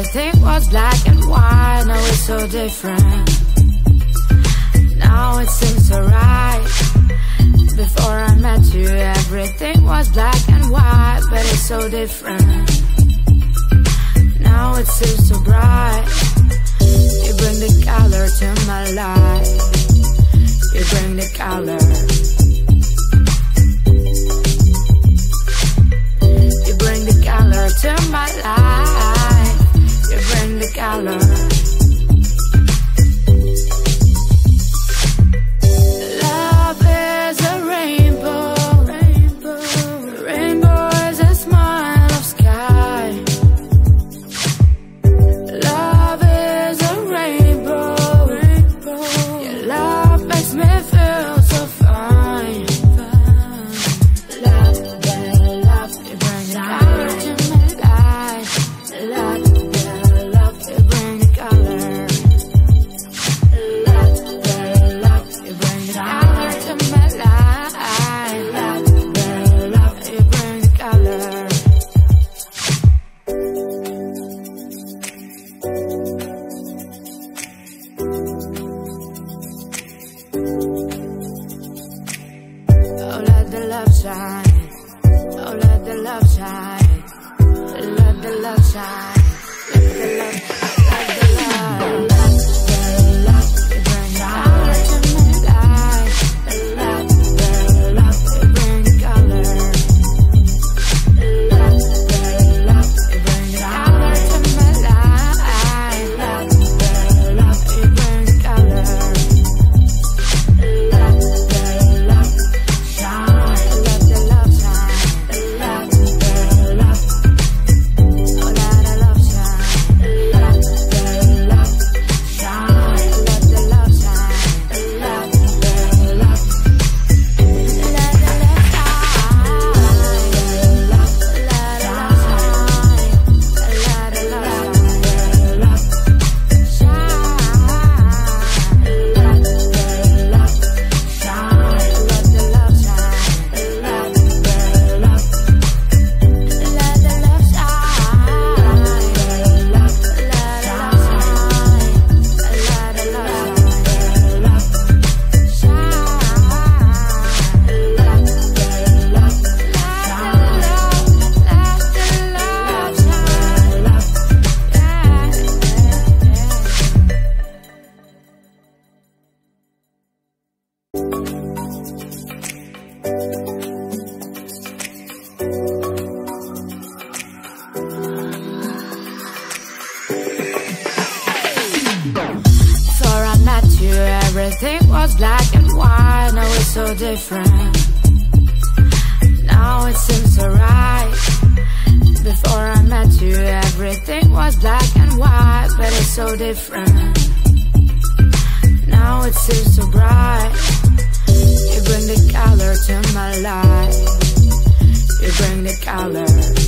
everything was black and white, now it's so different. Now it seems so alright. Before I met you, everything was black and white, but it's so different. Now it seems so bright. You bring the color to my life. You bring the color. love shine. Everything was black and white, now it's so different. Now it seems alright. Before I met you, everything was black and white But it's so different. Now it seems so bright. You bring the color to my life. You bring the color.